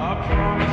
I promise.